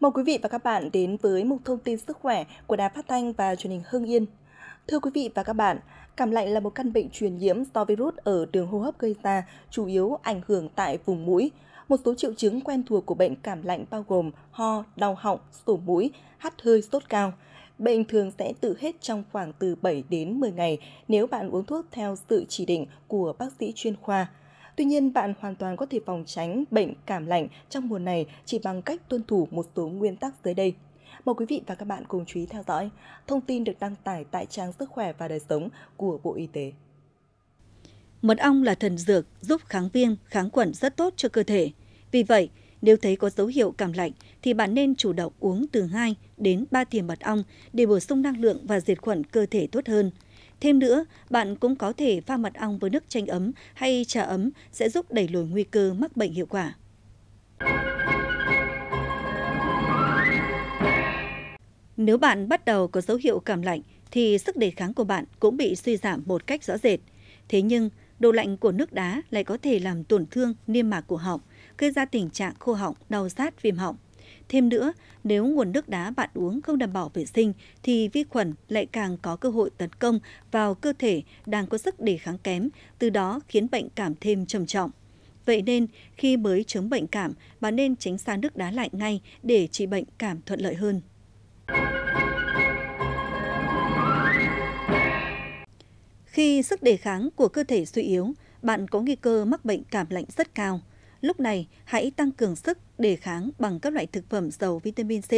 Mời quý vị và các bạn đến với một thông tin sức khỏe của Đài Phát thanh và Truyền hình Hưng Yên. Thưa quý vị và các bạn, cảm lạnh là một căn bệnh truyền nhiễm do virus ở đường hô hấp gây ra, chủ yếu ảnh hưởng tại vùng mũi. Một số triệu chứng quen thuộc của bệnh cảm lạnh bao gồm ho, đau họng, sổ mũi, hắt hơi, sốt cao. Bệnh thường sẽ tự hết trong khoảng từ 7 đến 10 ngày nếu bạn uống thuốc theo sự chỉ định của bác sĩ chuyên khoa. Tuy nhiên, bạn hoàn toàn có thể phòng tránh bệnh cảm lạnh trong mùa này chỉ bằng cách tuân thủ một số nguyên tắc dưới đây. Mời quý vị và các bạn cùng chú ý theo dõi. Thông tin được đăng tải tại trang Sức khỏe và đời sống của Bộ Y tế. Mật ong là thần dược giúp kháng viêm, kháng khuẩn rất tốt cho cơ thể. Vì vậy, nếu thấy có dấu hiệu cảm lạnh thì bạn nên chủ động uống từ 2 đến 3 thìa mật ong để bổ sung năng lượng và diệt khuẩn cơ thể tốt hơn. Thêm nữa, bạn cũng có thể pha mật ong với nước chanh ấm hay trà ấm sẽ giúp đẩy lùi nguy cơ mắc bệnh hiệu quả. Nếu bạn bắt đầu có dấu hiệu cảm lạnh thì sức đề kháng của bạn cũng bị suy giảm một cách rõ rệt. Thế nhưng, độ lạnh của nước đá lại có thể làm tổn thương niêm mạc của họng, gây ra tình trạng khô họng, đau rát, viêm họng. Thêm nữa, nếu nguồn nước đá bạn uống không đảm bảo vệ sinh thì vi khuẩn lại càng có cơ hội tấn công vào cơ thể đang có sức đề kháng kém, từ đó khiến bệnh cảm thêm trầm trọng. Vậy nên, khi mới chống bệnh cảm, bạn nên tránh xa nước đá lạnh ngay để trị bệnh cảm thuận lợi hơn. Khi sức đề kháng của cơ thể suy yếu, bạn có nguy cơ mắc bệnh cảm lạnh rất cao. Lúc này, hãy tăng cường sức đề kháng bằng các loại thực phẩm giàu vitamin C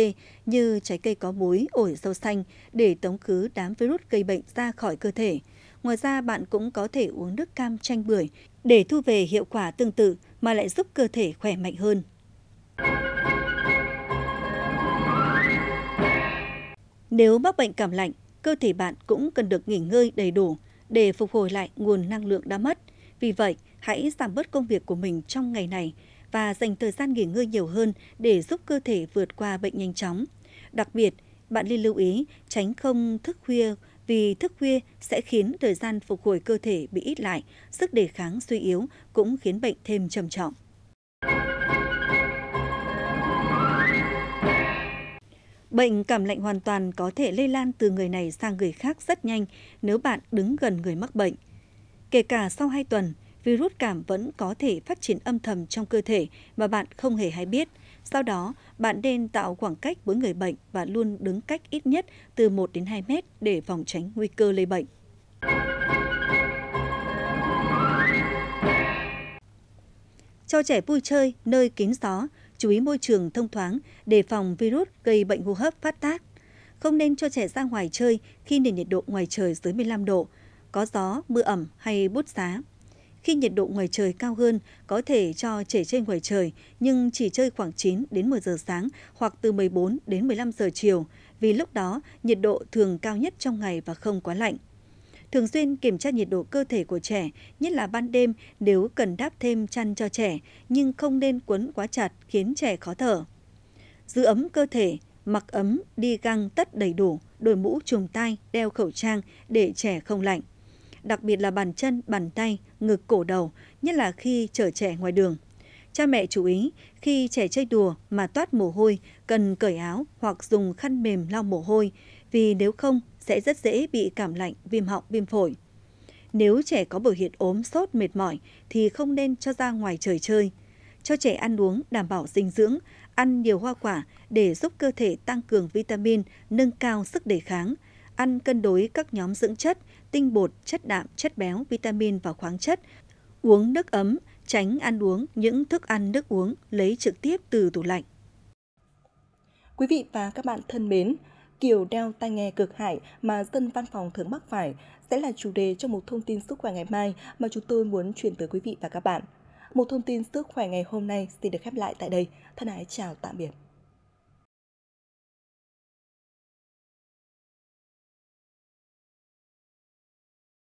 như trái cây có muối, ổi rau xanh để tống khứ đám virus gây bệnh ra khỏi cơ thể. Ngoài ra, bạn cũng có thể uống nước cam chanh bưởi để thu về hiệu quả tương tự mà lại giúp cơ thể khỏe mạnh hơn. Nếu mắc bệnh cảm lạnh, cơ thể bạn cũng cần được nghỉ ngơi đầy đủ để phục hồi lại nguồn năng lượng đã mất. Vì vậy, hãy giảm bớt công việc của mình trong ngày này và dành thời gian nghỉ ngơi nhiều hơn để giúp cơ thể vượt qua bệnh nhanh chóng. Đặc biệt, bạn nên lưu ý tránh không thức khuya vì thức khuya sẽ khiến thời gian phục hồi cơ thể bị ít lại, sức đề kháng suy yếu cũng khiến bệnh thêm trầm trọng. Bệnh cảm lạnh hoàn toàn có thể lây lan từ người này sang người khác rất nhanh nếu bạn đứng gần người mắc bệnh. Kể cả sau 2 tuần, virus cảm vẫn có thể phát triển âm thầm trong cơ thể mà bạn không hề hay biết. Sau đó, bạn nên tạo khoảng cách với người bệnh và luôn đứng cách ít nhất từ 1 đến 2 mét để phòng tránh nguy cơ lây bệnh. Cho trẻ vui chơi nơi kín gió, chú ý môi trường thông thoáng, đề phòng virus gây bệnh hô hấp phát tác. Không nên cho trẻ ra ngoài chơi khi nền nhiệt độ ngoài trời dưới 15 độ, có gió, mưa ẩm hay bút giá. Khi nhiệt độ ngoài trời cao hơn, có thể cho trẻ chơi ngoài trời nhưng chỉ chơi khoảng 9 đến 10 giờ sáng hoặc từ 14 đến 15 giờ chiều, vì lúc đó nhiệt độ thường cao nhất trong ngày và không quá lạnh. Thường xuyên kiểm tra nhiệt độ cơ thể của trẻ, nhất là ban đêm nếu cần đáp thêm chăn cho trẻ, nhưng không nên quấn quá chặt khiến trẻ khó thở. Giữ ấm cơ thể, mặc ấm, đi găng tất đầy đủ, đội mũ trùm tai, đeo khẩu trang để trẻ không lạnh. Đặc biệt là bàn chân, bàn tay, ngực cổ đầu, nhất là khi chở trẻ ngoài đường. Cha mẹ chú ý, khi trẻ chơi đùa mà toát mồ hôi, cần cởi áo hoặc dùng khăn mềm lau mồ hôi, vì nếu không sẽ rất dễ bị cảm lạnh, viêm họng, viêm phổi. Nếu trẻ có biểu hiện ốm, sốt, mệt mỏi thì không nên cho ra ngoài trời chơi. Cho trẻ ăn uống đảm bảo dinh dưỡng, ăn nhiều hoa quả để giúp cơ thể tăng cường vitamin, nâng cao sức đề kháng, ăn cân đối các nhóm dưỡng chất, tinh bột, chất đạm, chất béo, vitamin và khoáng chất, uống nước ấm, tránh ăn uống những thức ăn nước uống lấy trực tiếp từ tủ lạnh. Quý vị và các bạn thân mến, kiểu đeo tai nghe cực hại mà dân văn phòng thường mắc phải sẽ là chủ đề cho một thông tin sức khỏe ngày mai mà chúng tôi muốn chuyển tới quý vị và các bạn. Một thông tin sức khỏe ngày hôm nay xin được khép lại tại đây. Thân ái chào tạm biệt.